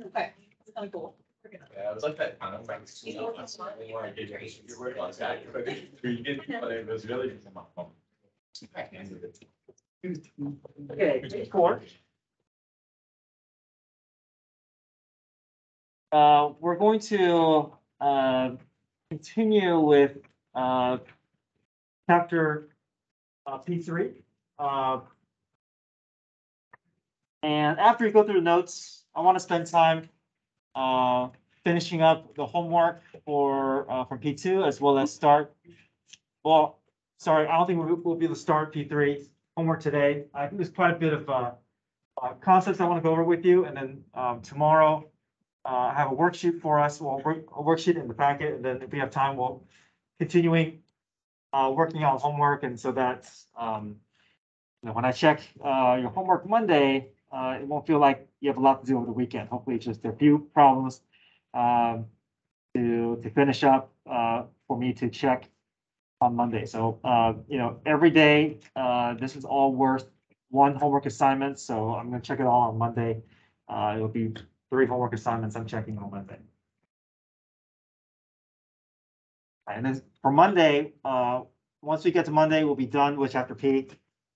Okay, that's kind of cool. Yeah, it was like that kind of like. you know, that's why we wanted to do- You're working on that, but but it was really. just my phone. I handed it Okay, page four. Uh, we're going to, uh, continue with, uh, chapter, uh, P three. Uh, and after you go through the notes, I want to spend time, uh, finishing up the homework for, uh, from P two as well as start. Well, sorry, I don't think we'll, we'll be to start P three homework today. I think there's quite a bit of, uh, uh, concepts I want to go over with you, and then, um, tomorrow, uh, I have a worksheet for us, well, a worksheet in the packet, and then if we have time, we'll continuing, uh, working on homework, and so that's, um, you know, when I check, your homework Monday, it won't feel like you have a lot to do over the weekend. Hopefully, just a few problems, um, to, to finish up, uh, for me to check on Monday. So, uh, you know, every day, uh, this is all worth one homework assignment, so I'm gonna check it all on Monday. Uh, it'll be three homework assignments I'm checking on Monday. And then for Monday, uh, once we get to Monday, we'll be done with chapter P.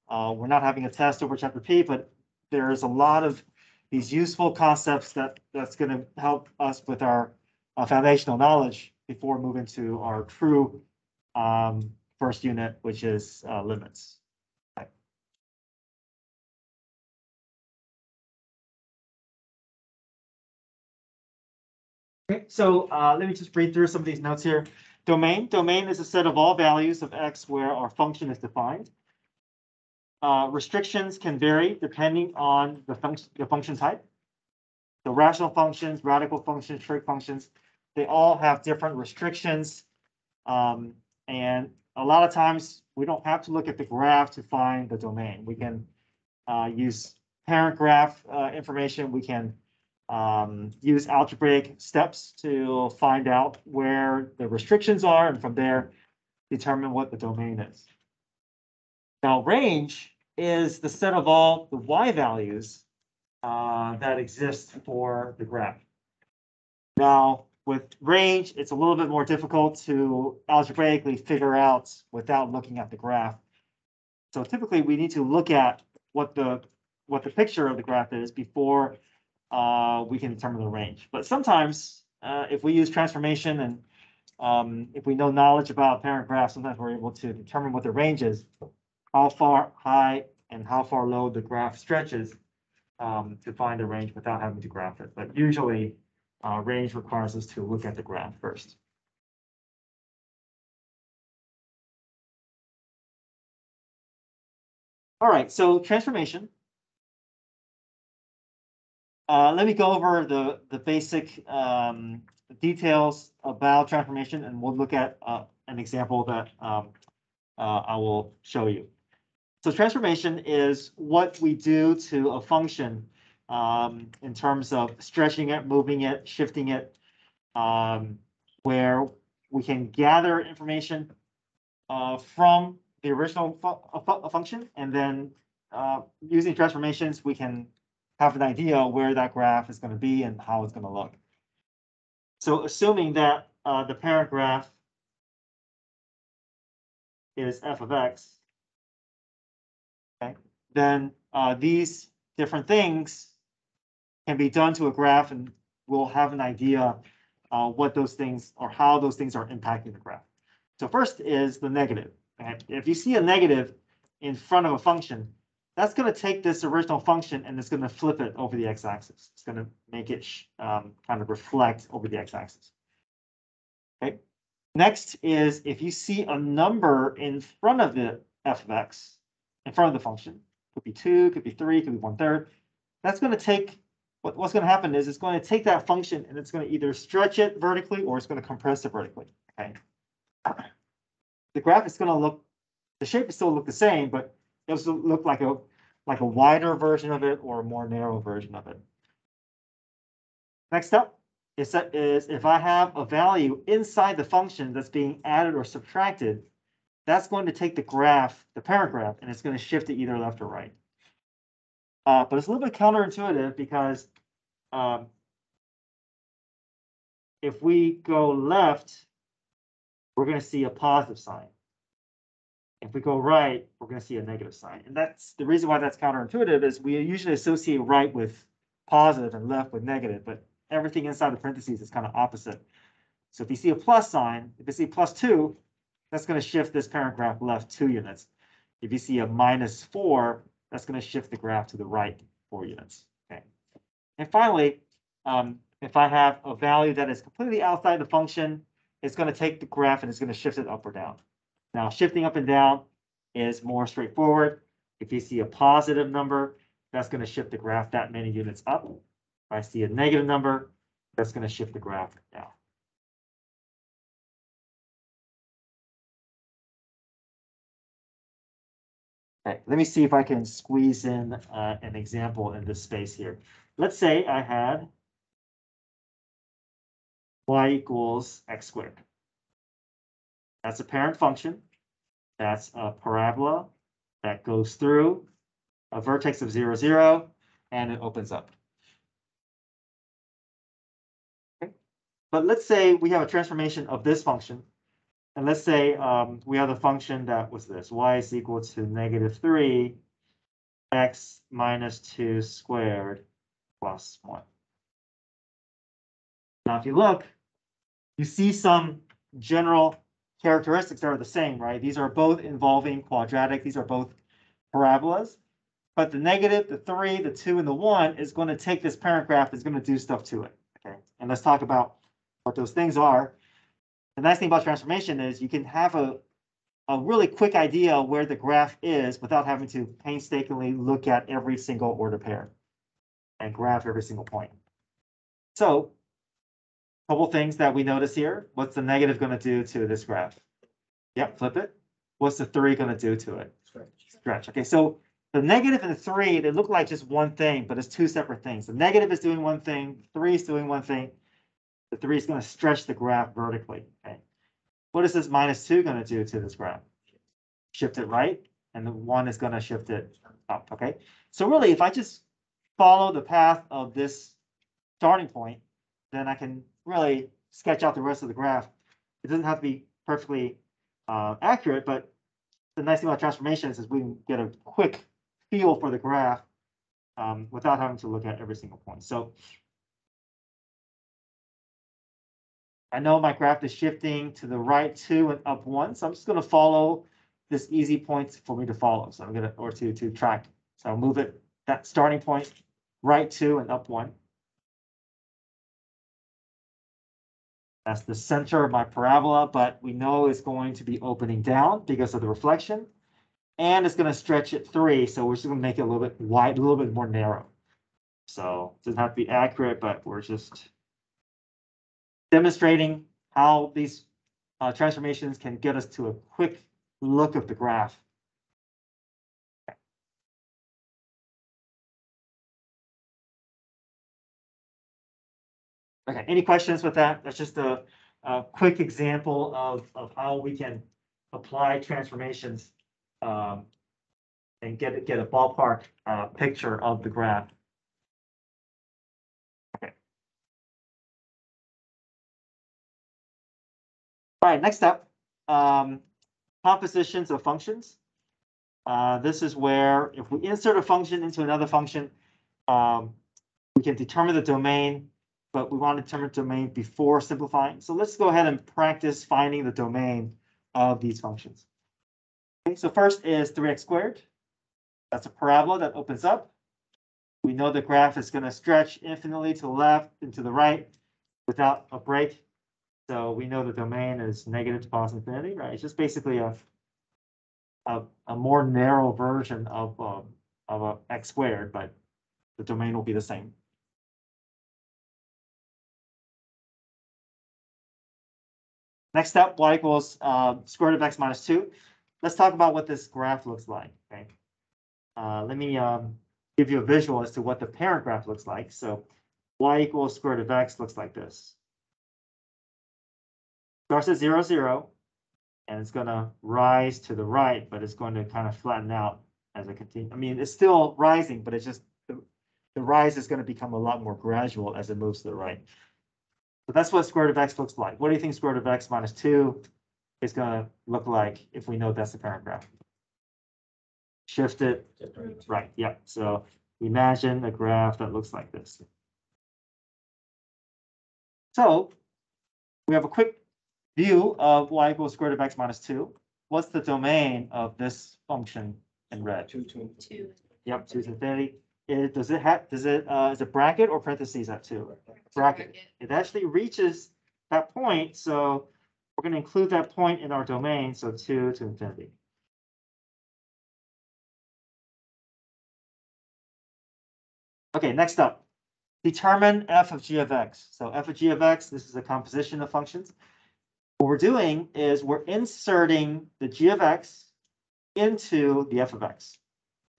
Uh, we're not having a test over chapter P, but there is a lot of these useful concepts that, that's gonna help us with our uh, foundational knowledge before moving to our true um, first unit, which is, uh, limits. Okay, so, uh, let me just read through some of these notes here. Domain, domain is a set of all values of X where our function is defined. Uh, restrictions can vary depending on the function, the function type. The rational functions, radical functions, trig functions, they all have different restrictions. Um, and a lot of times, we don't have to look at the graph to find the domain. We can uh, use parent graph uh, information. We can um, use algebraic steps to find out where the restrictions are, and from there, determine what the domain is. Now, range is the set of all the y values uh, that exist for the graph. Now, with range, it's a little bit more difficult to algebraically figure out without looking at the graph. So typically, we need to look at what the, what the picture of the graph is before uh, we can determine the range. But sometimes, uh, if we use transformation and um, if we know knowledge about parent graph, sometimes we're able to determine what the range is, how far high and how far low the graph stretches um, to find the range without having to graph it. But usually, uh, range requires us to look at the graph first. All right, so transformation. Uh, let me go over the, the basic, um, details about transformation and we'll look at, uh, an example that, um, uh, I will show you. So transformation is what we do to a function, um, in terms of stretching it, moving it, shifting it. Um, where we can gather information, uh, from the original fu- function and then, uh, using transformations, we can have an idea where that graph is gonna be and how it's gonna look. So assuming that, uh, the parent graph is f of x. Then, uh, these different things can be done to a graph and we'll have an idea, uh, what those things or how those things are impacting the graph. So first is the negative. If you see a negative in front of a function, that's gonna take this original function and it's gonna flip it over the x-axis. It's gonna make it um, kind of reflect over the x-axis. Okay, next is if you see a number in front of the f of x, in front of the function, could be two, could be three, could be one third. That's gonna take, what, what's gonna happen is it's going to take that function and it's gonna either stretch it vertically or it's gonna compress it vertically, okay? The graph is gonna look, the shape is still look the same, but it'll look like a, like a wider version of it or a more narrow version of it. Next up is that is if I have a value inside the function that's being added or subtracted, that's going to take the graph, the parent graph, and it's going to shift it either left or right. Uh, but it's a little bit counterintuitive because um, if we go left, we're gonna see a positive sign. If we go right, we're gonna see a negative sign. And that's, the reason why that's counterintuitive is we usually associate right with positive and left with negative, but everything inside the parentheses is kind of opposite. So if you see a plus sign, if you see plus two, that's gonna shift this parent graph left two units. If you see a minus four, that's gonna shift the graph to the right four units, okay? And finally, um, if I have a value that is completely outside the function, it's gonna take the graph and it's gonna shift it up or down. Now, shifting up and down is more straightforward. If you see a positive number, that's gonna shift the graph that many units up. If I see a negative number, that's gonna shift the graph down. Okay, let me see if I can squeeze in uh, an example in this space here. Let's say I had y equals x squared. That's a parent function. That's a parabola that goes through a vertex of zero, zero, and it opens up. Okay, But let's say we have a transformation of this function. And let's say um, we have a function that was this, y is equal to negative three, x minus two squared plus one. Now, if you look, you see some general characteristics that are the same, right? These are both involving quadratic, these are both parabolas. But the negative, the three, the two, and the one is going to take this parent graph, is going to do stuff to it, okay? And let's talk about what those things are. The nice thing about transformation is you can have a, a really quick idea of where the graph is without having to painstakingly look at every single order pair and graph every single point. So a couple things that we notice here. What's the negative going to do to this graph? Yep, flip it. What's the three going to do to it? Stretch. Okay, so the negative and the three, they look like just one thing, but it's two separate things. The negative is doing one thing, three is doing one thing. The three is going to stretch the graph vertically. Okay. What is this minus two going to do to this graph? Shift it right, and the one is going to shift it up. Okay. So really, if I just follow the path of this starting point, then I can really sketch out the rest of the graph. It doesn't have to be perfectly uh, accurate, but the nice thing about transformations is we can get a quick feel for the graph um, without having to look at every single point. So I know my graph is shifting to the right two and up one, so I'm just going to follow this easy point for me to follow. So I'm gonna or to to track. So I'll move it that starting point right two and up one. That's the center of my parabola, but we know it's going to be opening down because of the reflection. And it's gonna stretch at three, so we're just gonna make it a little bit wide, a little bit more narrow. So it doesn't have to be accurate, but we're just demonstrating how these uh, transformations can get us to a quick look of the graph. Okay, any questions with that? That's just a, a quick example of, of how we can apply transformations um, and get, get a ballpark uh, picture of the graph. All right, next up, um, compositions of functions. Uh, this is where if we insert a function into another function, um, we can determine the domain but we want to determine domain before simplifying. So let's go ahead and practice finding the domain of these functions. Okay, so first is three x squared. That's a parabola that opens up. We know the graph is going to stretch infinitely to the left and to the right without a break. So we know the domain is negative to positive infinity, right? It's just basically a a, a more narrow version of um, of a x squared, but the domain will be the same. Next step, y equals uh, square root of x minus two. Let's talk about what this graph looks like, okay? Uh, let me um, give you a visual as to what the parent graph looks like. So y equals square root of x looks like this. Starts at zero, zero, and it's gonna rise to the right, but it's going to kind of flatten out as it continues. I mean, it's still rising, but it's just the, the rise is going to become a lot more gradual as it moves to the right. So that's what square root of x looks like. What do you think square root of x minus two is gonna look like if we know that's the parent graph? Shift it, right, yeah, so imagine a graph that looks like this. So we have a quick view of y equals square root of x minus two. What's the domain of this function in red? Two, two. Two. Yep, two to infinity. It, does it have, does it, uh, is it bracket or parentheses at two? Bracket. It actually reaches that point, so we're gonna include that point in our domain, so two to infinity. Okay, next up, determine f of g of x. So f of g of x, this is a composition of functions. What we're doing is we're inserting the g of x into the f of x.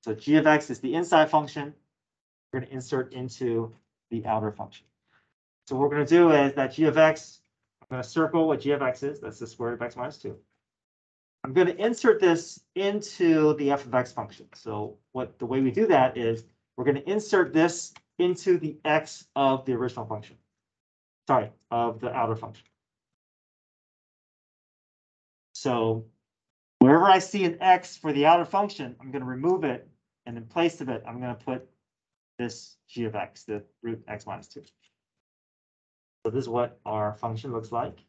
So g of x is the inside function. We're gonna insert into the outer function. So what we're gonna do is that g of x, I'm gonna circle what g of x is, that's the square root of x minus two. I'm gonna insert this into the f of x function. So what, the way we do that is, we're gonna insert this into the x of the original function. Sorry, of the outer function. So wherever I see an x for the outer function, I'm gonna remove it, and in place of it, I'm gonna put this g of x, the root x minus two. So this is what our function looks like.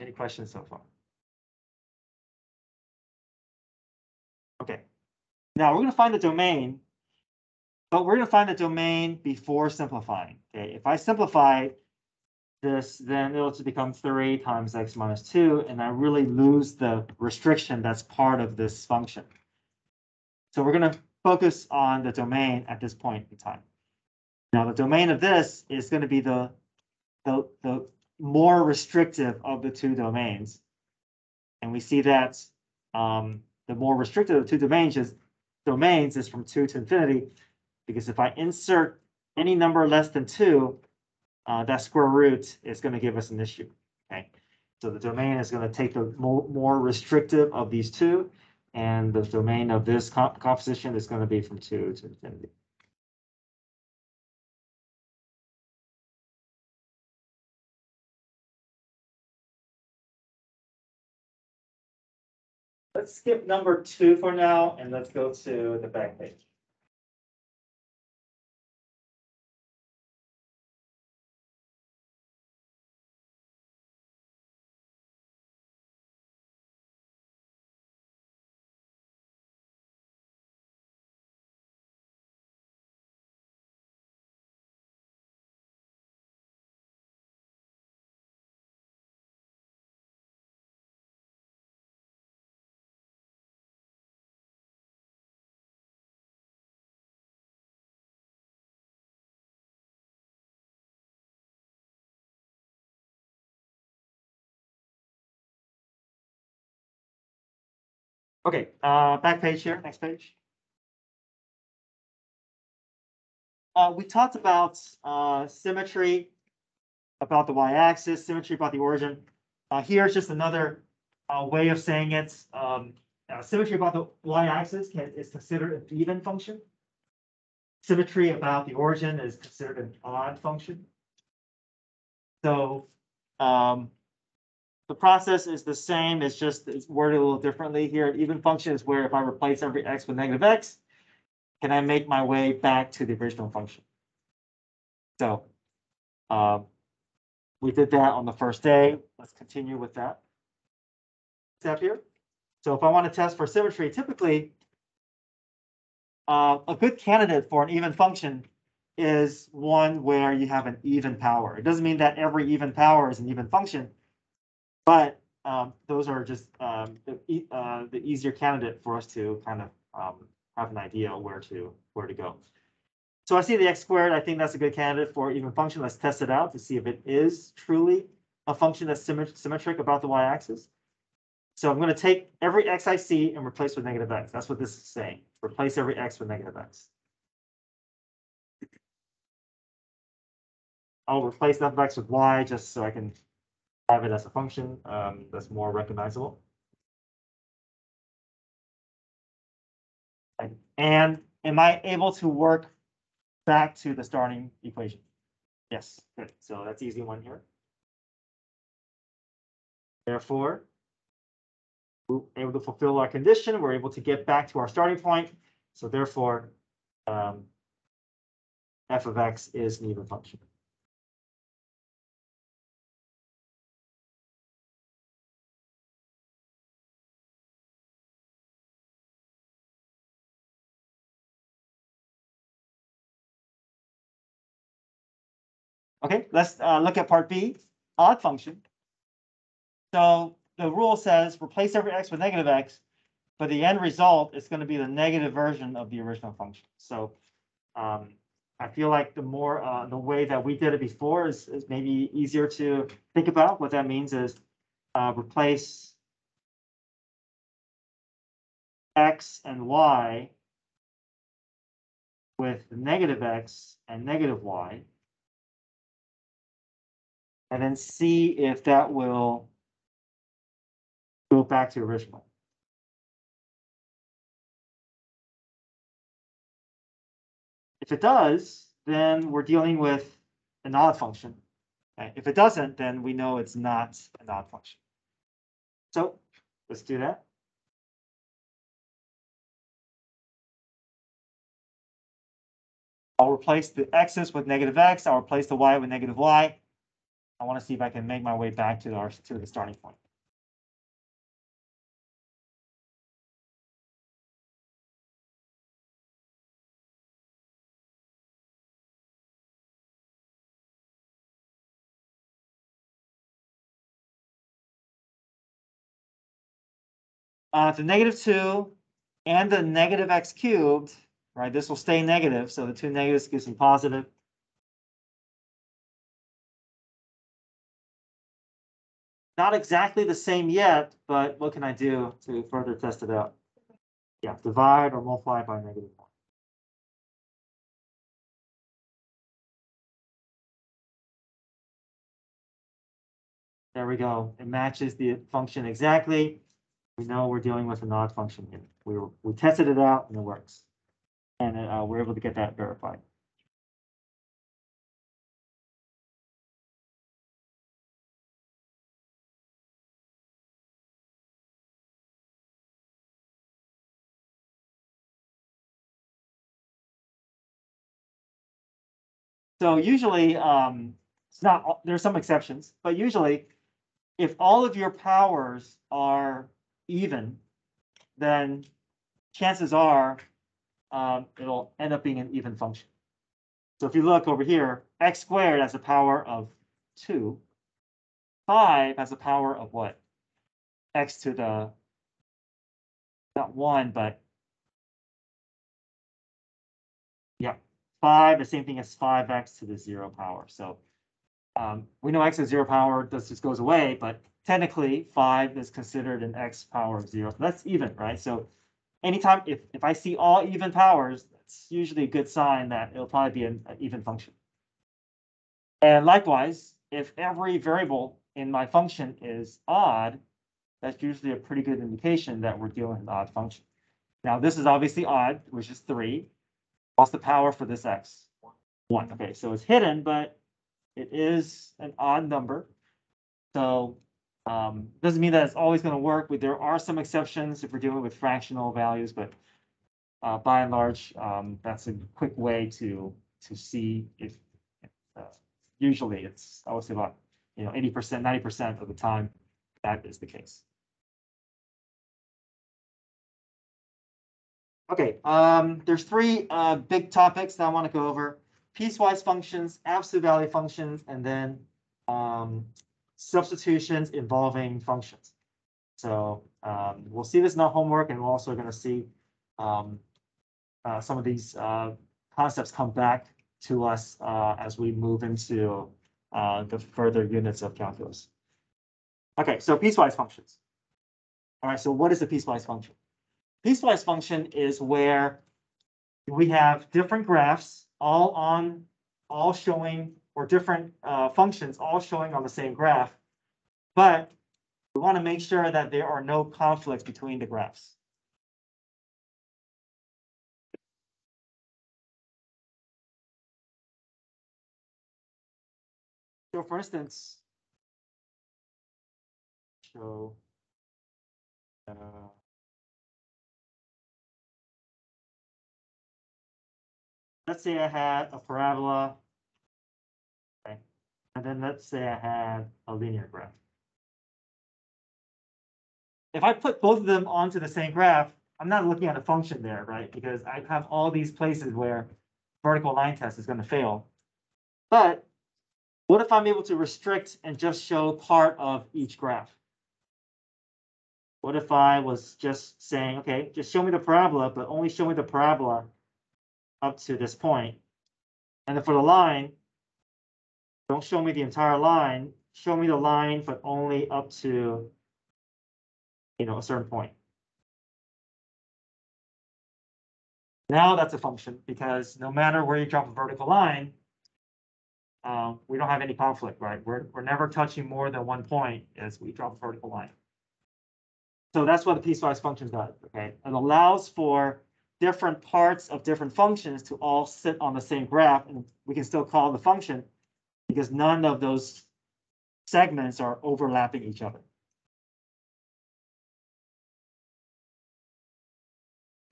Any questions so far? Okay, now we're gonna find the domain. But we're gonna find the domain before simplifying, okay? If I simplify this, then it'll just become three times x minus two, and I really lose the restriction that's part of this function. So we're gonna focus on the domain at this point in time. Now, the domain of this is gonna be the, the, the more restrictive of the two domains. And we see that, um, the more restrictive of two domains is, domains is from two to infinity. Because if I insert any number less than two, uh, that square root is gonna give us an issue, okay? So the domain is gonna take the more, more restrictive of these two, and the domain of this comp- composition is gonna be from two to infinity. Let's skip number two for now, and let's go to the back page. Okay, uh, back page here, next page. Uh, we talked about, uh, symmetry, about the y-axis, symmetry about the origin. Uh, here's just another, uh, way of saying it. Um, uh, symmetry about the y-axis is considered an even function. Symmetry about the origin is considered an odd function. So, um, the process is the same, it's just, it's worded a little differently here. Even function is where if I replace every x with negative x, can I make my way back to the original function? So, um, we did that on the first day. Let's continue with that. Step here. So if I want to test for symmetry, typically, uh, a good candidate for an even function is one where you have an even power. It doesn't mean that every even power is an even function. But um, those are just um, the, uh, the easier candidate for us to kind of um, have an idea where to, where to go. So I see the x squared, I think that's a good candidate for even function. Let's test it out to see if it is truly a function that's symmet- symmetric about the y-axis. So I'm gonna take every x I see and replace with negative x. That's what this is saying. Replace every x with negative x. I'll replace of x with y just so I can have it as a function, um, that's more recognizable. I And am I able to work back to the starting equation? Yes, good. So that's easy one here. Therefore, we're able to fulfill our condition, we're able to get back to our starting point. So therefore, um, f of x is an even function. Okay, let's uh, look at part B, odd function. So the rule says replace every x with negative x, but the end result is going to be the negative version of the original function. So um, I feel like the more, uh, the way that we did it before is, is maybe easier to think about. What that means is uh, replace x and y with negative x and negative y. And then see if that will go back to original. If it does, then we're dealing with an odd function. If it doesn't, then we know it's not an odd function. So let's do that. I'll replace the x's with negative x. I'll replace the y with negative y. I want to see if I can make my way back to our, to the starting point. Uh, the negative two and the negative x cubed, right? This will stay negative, so the two negatives gives me positive. Not exactly the same yet, but what can I do to further test it out? Yeah, divide or multiply by negative one. There we go. It matches the function exactly. We know we're dealing with an odd function here. We we tested it out and it works. And uh, we're able to get that verified. So usually, um, it's not, there's some exceptions, but usually if all of your powers are even, then chances are um, it'll end up being an even function. So if you look over here, x squared has a power of two. Five has a power of what? X to the, not one, but yeah, five, the same thing as five x to the zero power. So um, we know x is zero power, this just goes away, but technically five is considered an x power of zero. So That's even, right? So anytime, if, if I see all even powers, that's usually a good sign that it'll probably be an an even function. And likewise, if every variable in my function is odd, that's usually a pretty good indication that we're dealing with an odd function. Now, this is obviously odd, which is three. What's the power for this x? One, okay, so it's hidden, but it is an odd number. So um, doesn't mean that it's always gonna work, but there are some exceptions if we're dealing with fractional values, but uh, by and large, um, that's a quick way to, to see if, uh, usually it's, I would say about, you know, eighty percent, ninety percent of the time, that is the case. Okay, um, there's three, uh, big topics that I want to go over. Piecewise functions, absolute value functions, and then, um, substitutions involving functions. So, um, we'll see this in our homework and we're also gonna see, um, uh, some of these, uh, concepts come back to us, uh, as we move into, uh, the further units of calculus. Okay, so piecewise functions. All right, so what is a piecewise function? Piecewise function is where we have different graphs all on, all showing, or different uh, functions all showing on the same graph, but we want to make sure that there are no conflicts between the graphs. So for instance, show uh, Let's say I had a parabola. Okay, and then let's say I had a linear graph. If I put both of them onto the same graph, I'm not looking at a function there, right? Because I have all these places where vertical line test is gonna fail. But what if I'm able to restrict and just show part of each graph? What if I was just saying, okay, just show me the parabola, but only show me the parabola up to this point. And then for the line, don't show me the entire line, show me the line, but only up to, you know, a certain point. Now that's a function because no matter where you drop a vertical line, um, we don't have any conflict, right? We're, we're never touching more than one point as we drop a vertical line. So that's what the piecewise function does, okay? It allows for different parts of different functions to all sit on the same graph, and we can still call the function because none of those segments are overlapping each other.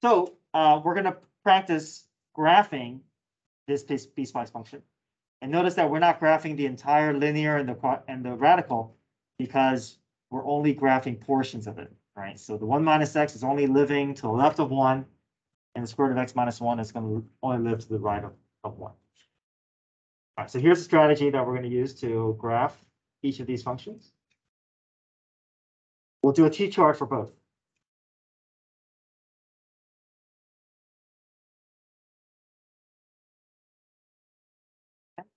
So, uh, we're gonna practice graphing this piece, piecewise function. And notice that we're not graphing the entire linear and the and the radical because we're only graphing portions of it, right? So the one minus x is only living to the left of one, and the square root of x minus one is gonna only live to the right of, of one. All right, so here's a strategy that we're gonna use to graph each of these functions. We'll do a T-chart for both.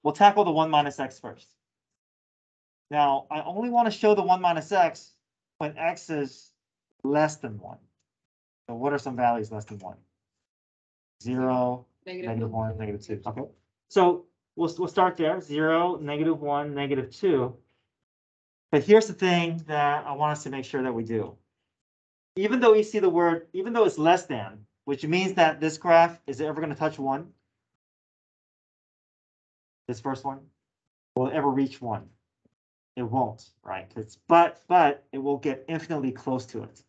We'll tackle the one minus x first. Now, I only want to show the one minus x when x is less than one. So what are some values less than one? Zero, negative one, negative two, okay? So we'll, we'll start there, zero, negative one, negative two. But here's the thing that I want us to make sure that we do. Even though you see the word, even though it's less than, which means that this graph is ever gonna touch one? This first one? Will it ever reach one? It won't, right? 'Cause- but, but it will get infinitely close to it.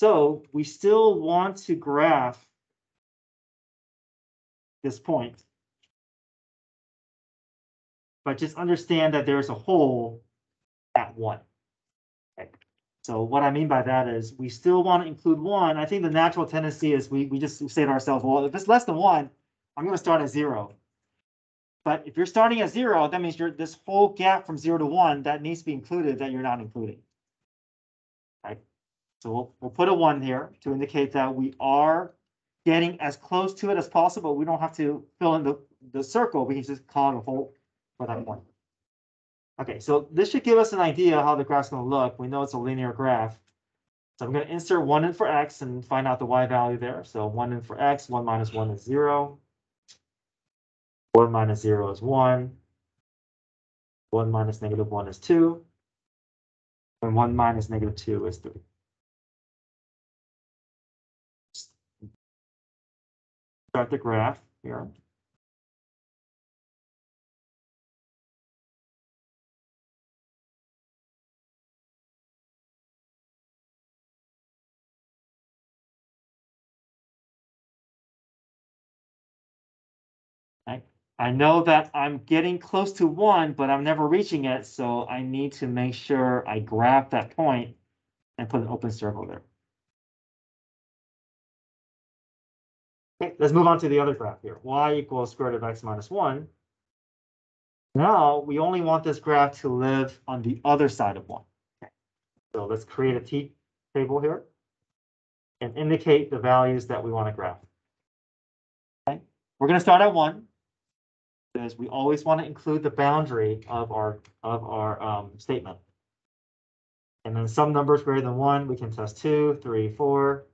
So we still want to graph this point. But just understand that there's a hole at one. Okay. So what I mean by that is we still want to include one. I think the natural tendency is we, we just say to ourselves, well, if it's less than one, I'm gonna start at zero. But if you're starting at zero, that means you're, this whole gap from zero to one, that needs to be included that you're not including. Right? So we'll, we'll put a one here to indicate that we are getting as close to it as possible. We don't have to fill in the, the circle. We can just call it a hole for that point. Okay, so this should give us an idea how the graph's going to look. We know it's a linear graph. So I'm going to insert 1 in for x and find out the y value there. So 1 in for x, 1 minus 1 is 0. 1 minus 0 is 1. 1 minus negative 1 is 2. And 1 minus negative 2 is 3. got the graph here. I, I know that I'm getting close to one, but I'm never reaching it. So I need to make sure I graph that point and put an open circle there. Okay, let's move on to the other graph here. Y equals square root of x minus one. Now, we only want this graph to live on the other side of one. Okay, So let's create a T table here and indicate the values that we want to graph. Okay, we're gonna start at one because we always want to include the boundary of our, of our, um, statement. And then some numbers greater than one, we can test two, three, four.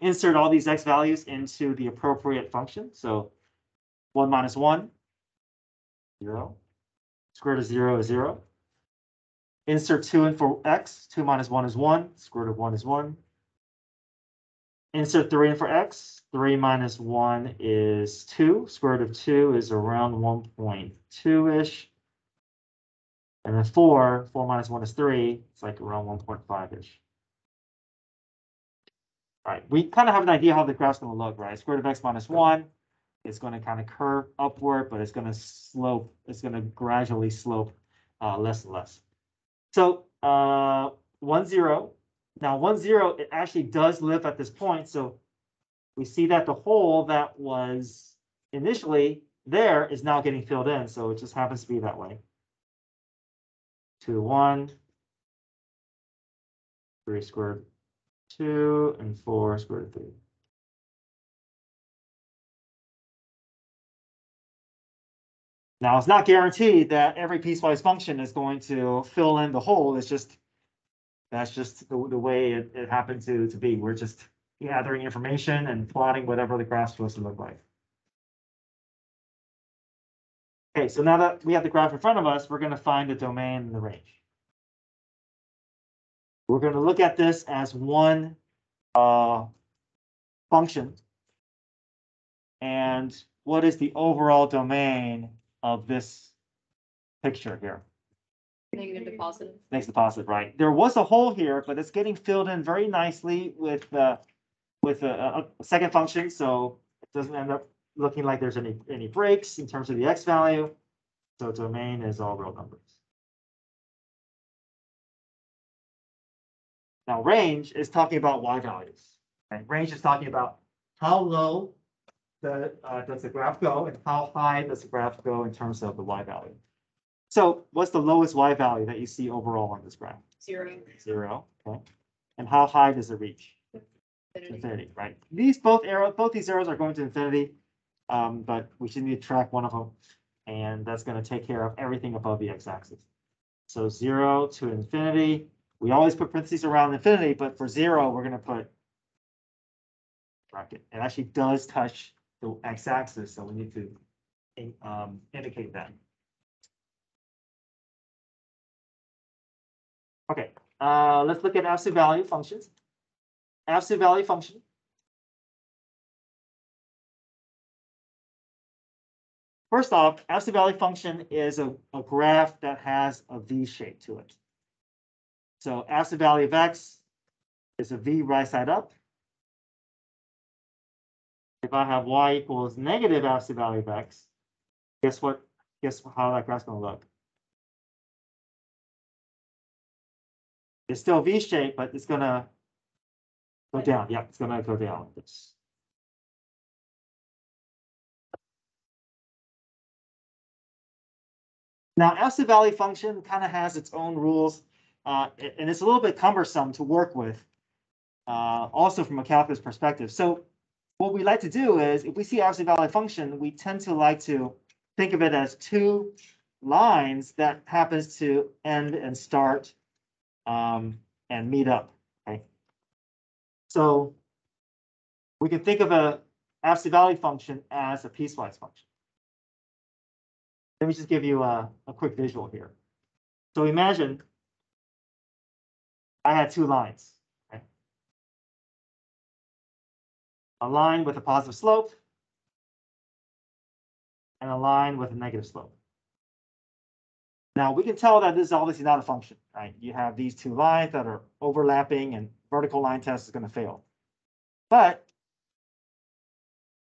Insert all these x values into the appropriate function, so one minus one, zero. Square root of zero is zero. Insert two in for x, two minus one is one, square root of one is one. insert three in for x, three minus one is two, square root of two is around one point two-ish. And then four, four minus one is three, it's like around one point five-ish. All right, we kind of have an idea how the graph's gonna look, right? Square root of x minus one is gonna kind of curve upward, but it's gonna slope, it's gonna gradually slope uh, less and less. So, uh, one zero, now one zero, it actually does live at this point, so we see that the hole that was initially there is now getting filled in, so it just happens to be that way. Two, one. Three squared, two, and four squared three. Now, it's not guaranteed that every piecewise function is going to fill in the hole, it's just that's just the, the way it, it happened to, to be. We're just gathering information and plotting whatever the graph's supposed to look like. Okay, so now that we have the graph in front of us, we're gonna find the domain and the range. We're gonna look at this as one, uh, function. And what is the overall domain of this picture here? Negative to positive. Next to positive, right? There was a hole here, but it's getting filled in very nicely with, uh, with a, a- a second function, so it doesn't end up looking like there's any, any breaks in terms of the x value. So domain is all real numbers. Now, range is talking about y values, range is talking about how low the, uh, does the graph go and how high does the graph go in terms of the y value. So what's the lowest y value that you see overall on this graph? Zero. Zero, okay? And how high does it reach? infinity. Infinity, right? These both arrows, both these arrows are going to infinity. Um, but we should need to track one of them. And that's gonna take care of everything above the x-axis. So zero to infinity, we always put parentheses around infinity, but for zero, we're gonna put bracket. It actually does touch the x-axis, so we need to um, indicate that. Okay, uh, let's look at absolute value functions. Absolute value function. First off, absolute value function is a, a graph that has a V shape to it. So absolute value of X is a V right side up. If I have Y equals negative absolute value of X, guess what, guess how that graph's gonna look? It's still V shaped, but it's gonna go down. Yeah, it's gonna go down like this. Now, absolute value function kind of has its own rules, uh, and it's a little bit cumbersome to work with. Uh, also from a calculus perspective. So what we like to do is, if we see absolute value function, we tend to like to think of it as two lines that happens to end and start um, and meet up, okay? So we can think of a absolute value function as a piecewise function. Let me just give you a, a quick visual here. So imagine I had two lines. okay? A line with a positive slope and a line with a negative slope. Now, we can tell that this is obviously not a function, right? You have these two lines that are overlapping and vertical line test is gonna fail. But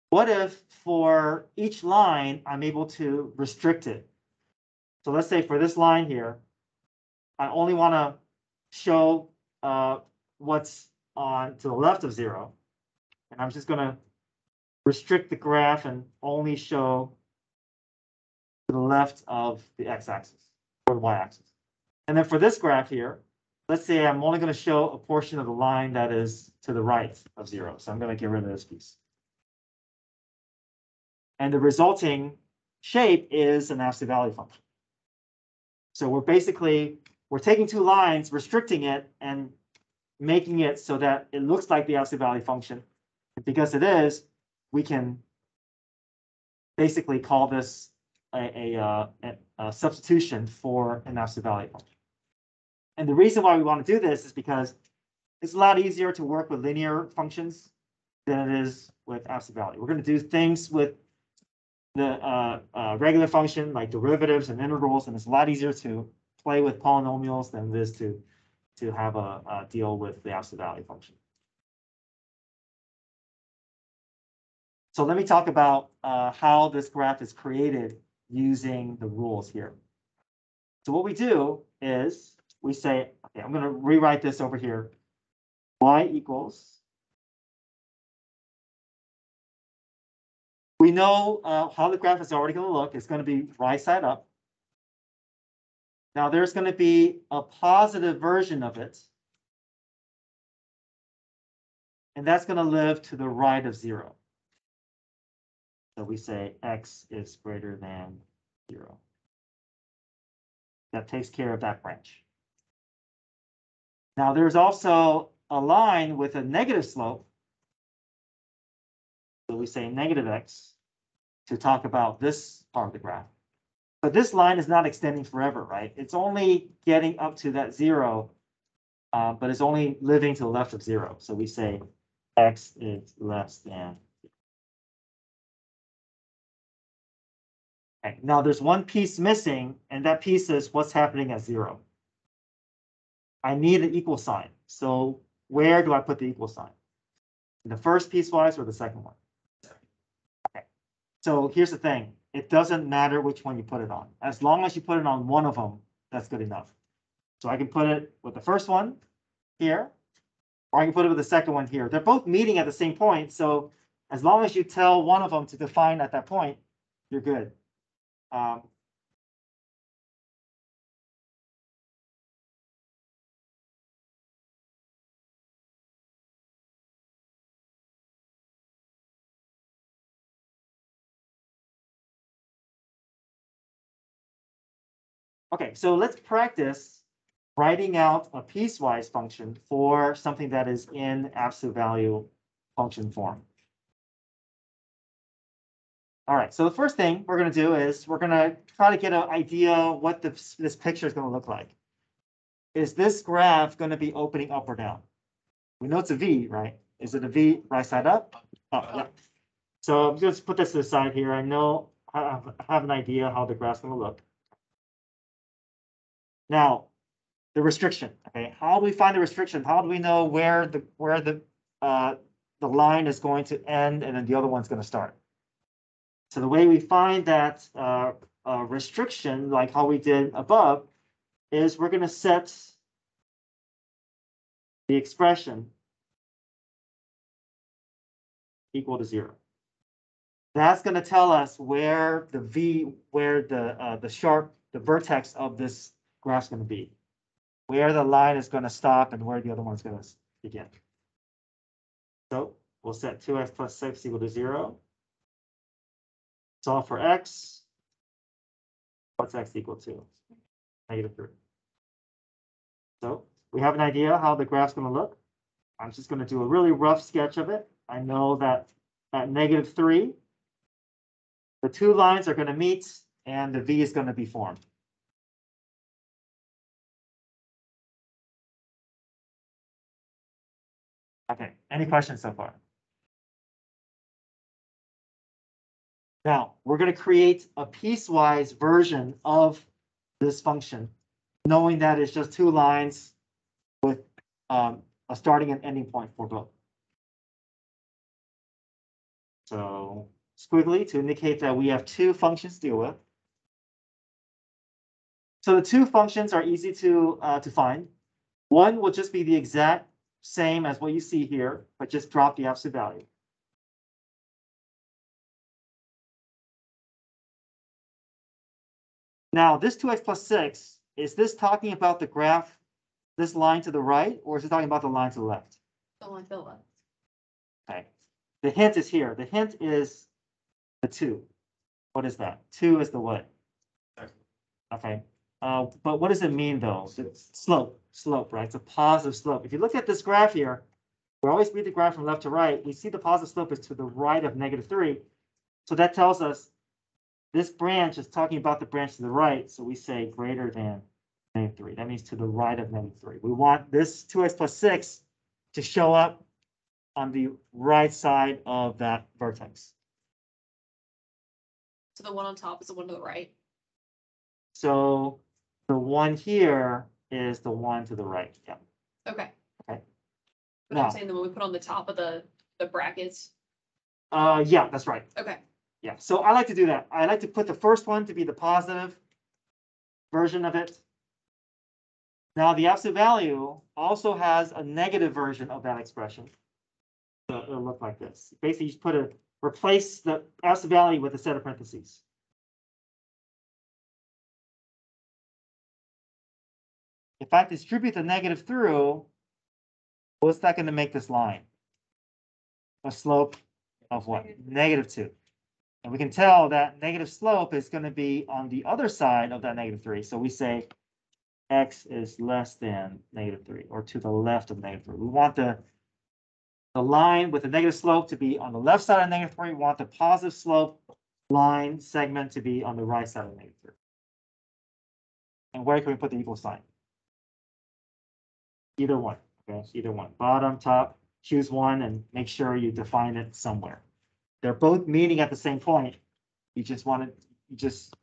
what if for each line, I'm able to restrict it? So let's say for this line here, I only wanna show uh what's on to the left of zero. And I'm just gonna restrict the graph and only show to the left of the x-axis or the y-axis. And then for this graph here, let's say I'm only gonna show a portion of the line that is to the right of zero, so I'm gonna get rid of this piece. And the resulting shape is an absolute value function. So we're basically, we're taking two lines, restricting it and making it so that it looks like the absolute value function. Because it is, we can basically call this a, a, uh, a- a substitution for an absolute value function. And the reason why we want to do this is because it's a lot easier to work with linear functions than it is with absolute value. We're gonna do things with the, uh, uh, regular function like derivatives and integrals, and it's a lot easier to play with polynomials than it is to, to have a, uh deal with the absolute value function. So let me talk about, uh, how this graph is created using the rules here. So what we do is we say, okay, I'm gonna rewrite this over here. Y equals. We know, uh, how the graph is already gonna look. It's gonna be right side up. Now, there's gonna be a positive version of it. And that's gonna live to the right of zero. So we say X is greater than zero. That takes care of that branch. Now, there's also a line with a negative slope. So we say negative X to talk about this part of the graph. But this line is not extending forever, right? It's only getting up to that zero. Uh, but it's only living to the left of zero. So we say X is less than Okay, now there's one piece missing, and that piece is what's happening at zero. I need an equal sign, so where do I put the equal sign? The first piecewise or the second one? Okay, so here's the thing, it doesn't matter which one you put it on, as long as you put it on one of them, that's good enough. So I can put it with the first one here, or I can put it with the second one here. They're both meeting at the same point, so as long as you tell one of them to define at that point, you're good. Um, Okay, so let's practice writing out a piecewise function for something that is in absolute value function form. All right, so the first thing we're gonna do is we're gonna try to get an idea what this, this picture is gonna look like. Is this graph gonna be opening up or down? We know it's a V, right? Is it a V right side up? Oh, yeah. So I'm just put this to the side here. I know, I have, an idea how the graph's gonna look. Now, the restriction, okay, how do we find the restriction? How do we know where the, where the, uh, the line is going to end and then the other one's gonna start? So the way we find that uh, uh, restriction, like how we did above, is we're gonna set the expression equal to zero. That's gonna tell us where the V, where the, uh, the sharp, the vertex of this graph's gonna be. Where the line is gonna stop and where the other one's gonna begin. So we'll set two x plus six equal to zero. Solve for x. What's x equal to? Negative three. So we have an idea how the graph's gonna look. I'm just gonna do a really rough sketch of it. I know that at negative three, the two lines are gonna meet and the V is gonna be formed. Okay, any questions so far? Now, we're gonna create a piecewise version of this function, knowing that it's just two lines with um, a starting and ending point for both. So squiggly to indicate that we have two functions to deal with. So the two functions are easy to, uh, to find. One will just be the exact same as what you see here, but just drop the absolute value. Now, this two x plus six, is this talking about the graph, this line to the right, or is it talking about the line to the left? The one to the left. Okay, the hint is here. The hint is the two. What is that? Two is the what? Okay, uh, but what does it mean though? It's slope, slope, right? It's a positive slope. If you look at this graph here, we always read the graph from left to right. We see the positive slope is to the right of negative three. So that tells us this branch is talking about the branch to the right, so we say greater than negative three. That means to the right of negative three. We want this two x plus six to show up on the right side of that vertex. So the one on top is the one to the right. So the one here is the one to the right, yeah. Okay. Okay. But I'm saying the one we put on the top of the, the brackets. Uh, yeah, that's right. Okay. Yeah, so I like to do that. I like to put the first one to be the positive version of it. Now, the absolute value also has a negative version of that expression. So it'll look like this. Basically, you just put a, replace the absolute value with a set of parentheses. If I distribute the negative through, what's that gonna make this line? A slope of what? Negative two. And we can tell that negative slope is gonna be on the other side of that negative three, so we say x is less than negative three, or to the left of negative three. We want the the line with the negative slope to be on the left side of negative three, we want the positive slope line segment to be on the right side of negative three. And where can we put the equal sign? Either one, okay, either one, bottom, top, choose one and make sure you define it somewhere. They're both meeting at the same point. You just want to, you just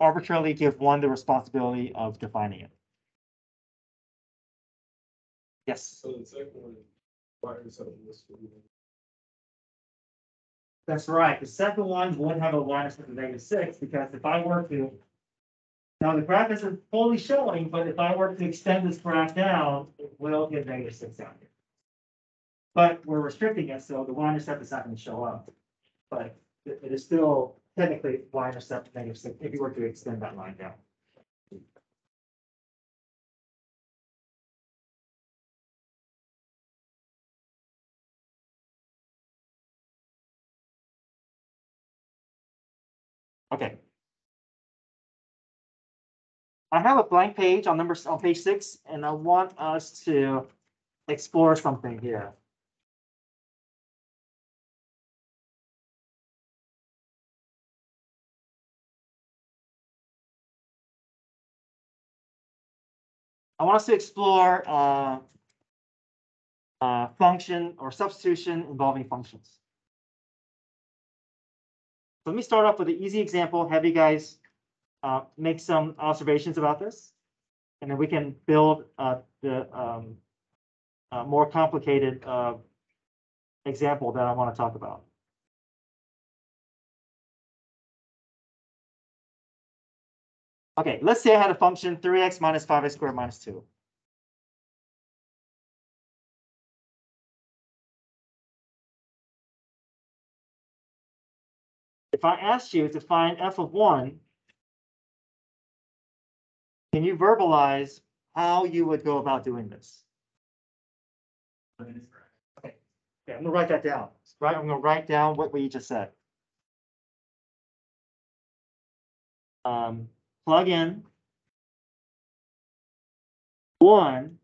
arbitrarily give one the responsibility of defining it. Yes, So the second one, requires something this to be. that's right. The second one would have a minus of the negative six, because if I were to. Now, the graph isn't fully showing, but if I were to extend this graph down, it will get negative six out here. But we're restricting it, so the y-intercept is not going to show up. But it is still technically y-intercept negative six, if you were to extend that line down. Okay. I have a blank page on number, on page six, and I want us to explore something here. I want us to explore, uh, uh, function or substitution involving functions. Let me start off with an easy example, have you guys uh, make some observations about this. And then we can build uh, the um, uh, more complicated uh, example that I want to talk about. Okay, let's say I had a function three x minus five x squared minus two. If I asked you to find f of one, can you verbalize how you would go about doing this? Okay, okay, I'm gonna write that down. Right, I'm gonna write down what we just said. Um, plug in one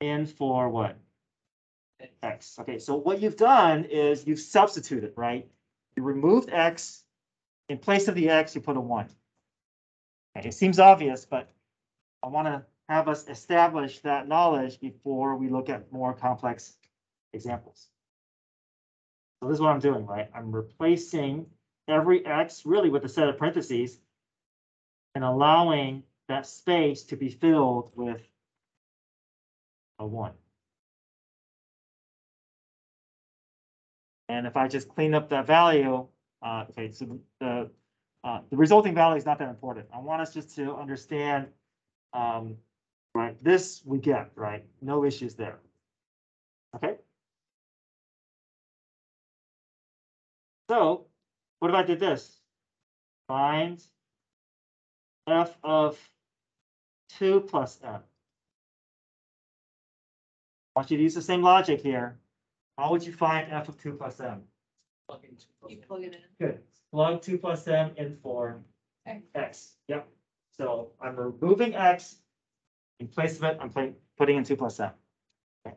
in for what? X. Okay, so what you've done is you've substituted, right? You removed X. In place of the X, you put a one. It seems obvious, but I want to have us establish that knowledge before we look at more complex examples. So this is what I'm doing, right? I'm replacing every X really with a set of parentheses and allowing that space to be filled with a one. And if I just clean up that value, uh, okay, so the, uh, the resulting value is not that important. I want us just to understand, um, right, this we get, right? No issues there. Okay? So, what if I did this? Find f of two plus m. I want you to use the same logic here. How would you find f of two plus m? You plug it in. Good. Plug two plus m in for X. x. Yep. So I'm removing x. In place of it, I'm putting, putting in two plus m. Okay.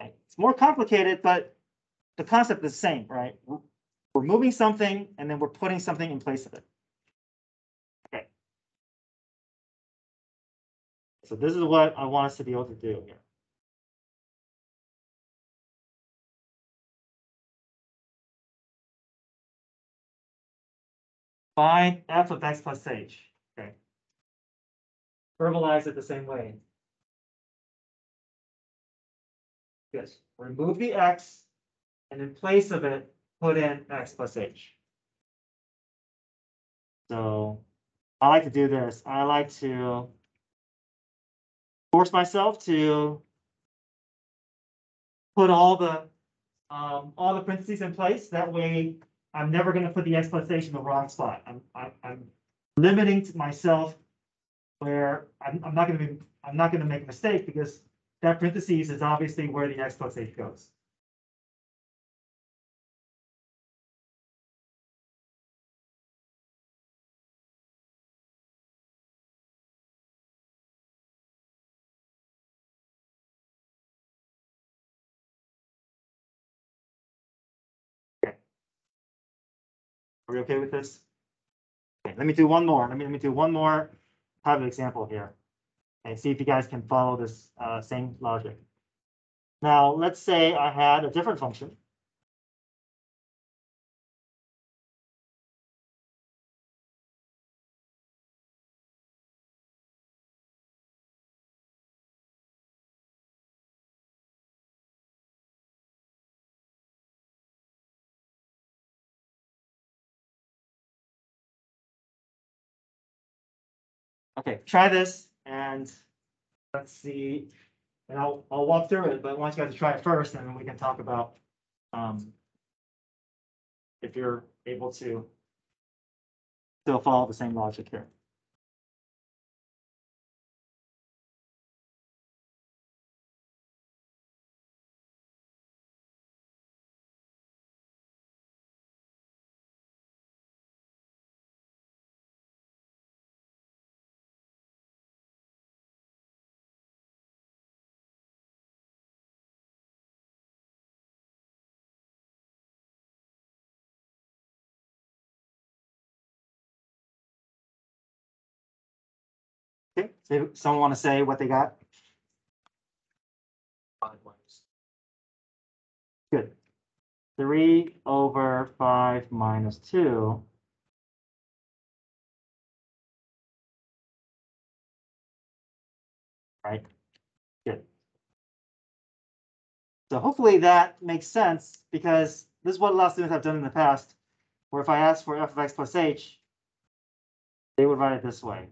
Okay. it's more complicated, but the concept is the same, right? We're- moving something and then we're putting something in place of it. Okay. So this is what I want us to be able to do here. Find f of x plus h, okay? Verbalize it the same way. Good, remove the x, and in place of it, put in x plus h. So, I like to do this, I like to force myself to put all the, um, all the parentheses in place, that way I'm never gonna put the x plus h in the wrong spot. I'm, I'm, I'm limiting to myself where I'm, I'm not gonna be, I'm not gonna make a mistake because that parentheses is obviously where the x plus h goes. Are okay with this? Okay, let me do one more. Let me, let me do one more type of example here. And see if you guys can follow this, uh, same logic. Now, let's say I had a different function. Try this and let's see. And I'll, I'll walk through it, but I want you guys to try it first and then we can talk about, um, if you're able to still follow the same logic here. So someone want to say what they got? Five minus. Good. Three over five minus two. Right, good. So hopefully that makes sense, because this is what a lot of students have done in the past, where if I ask for f of x plus h, they would write it this way.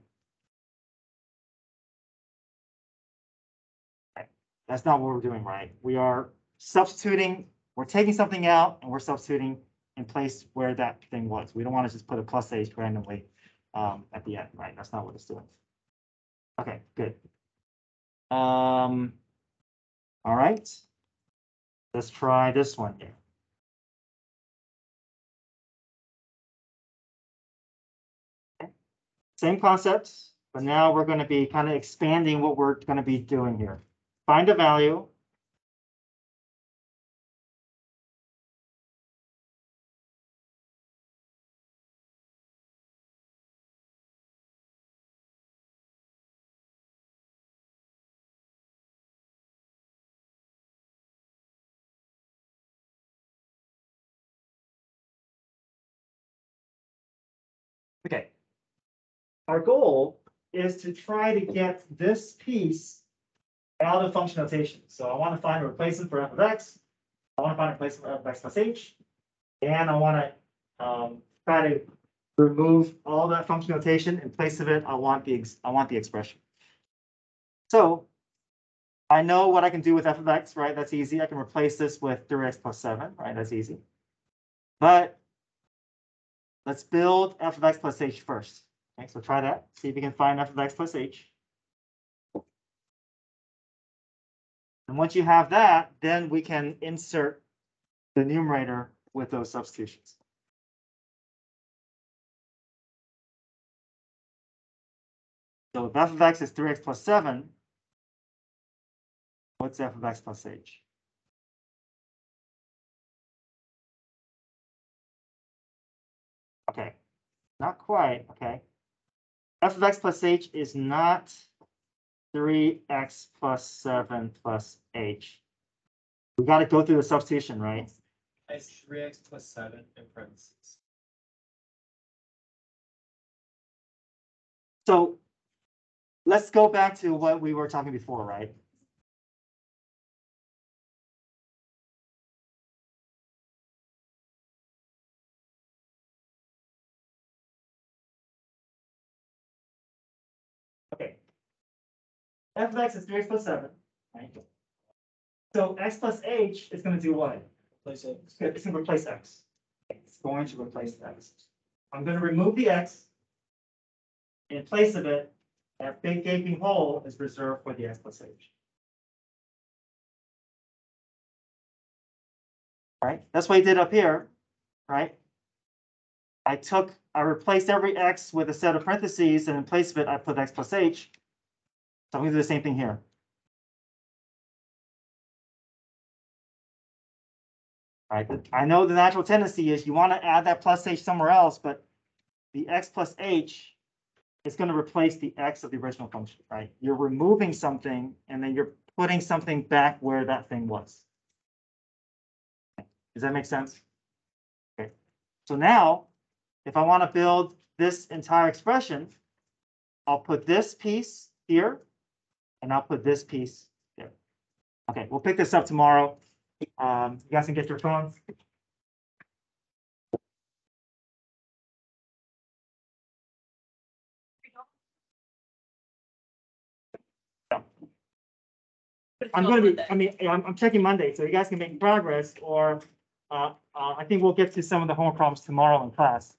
That's not what we're doing, right? We are substituting, we're taking something out and we're substituting in place where that thing was. We don't want to just put a plus h randomly um, at the end, right? That's not what it's doing. Okay, good. Um, all right. Let's try this one here. Same concept, but now we're going to be kind of expanding what we're going to be doing here find a value. Okay. Our goal is to try to get this piece out of function notation. So I want to find a replacement for f of x. I want to find a replacement for f of x plus h. And I want to um, try to remove all that function notation. In place of it, I want the, I want the expression. So I know what I can do with f of x, right? That's easy. I can replace this with 3x plus 7, right? That's easy. But let's build f of x plus h first. Okay, so try that. See if you can find f of x plus h. And once you have that, then we can insert the numerator with those substitutions. So if f of x is 3x plus 7, what's f of x plus h? Okay, not quite, okay. f of x plus h is not 3x plus 7 plus h. We gotta go through the substitution, right? It's three X plus seven in parentheses. So let's go back to what we were talking before, right? Okay. f of x is three x plus seven, right? So x plus h is gonna do what? Place it. It's it's gonna replace x. It's going to replace x. I'm gonna remove the x. In place of it, that big gaping hole is reserved for the x plus h. Right, that's what I did up here, right? I took, I replaced every x with a set of parentheses, and in place of it, I put x plus h. So I'm gonna do the same thing here. Right, I know the natural tendency is you want to add that plus h somewhere else, but the x plus h is going to replace the x of the original function, right? You're removing something and then you're putting something back where that thing was. Does that make sense? Okay, so now, if I want to build this entire expression, I'll put this piece here and I'll put this piece there. Okay, we'll pick this up tomorrow. Um, you guys can get your phones. I'm gonna be, I mean, I'm, I'm checking Monday, so you guys can make progress or, uh, uh, I think we'll get to some of the homework problems tomorrow in class.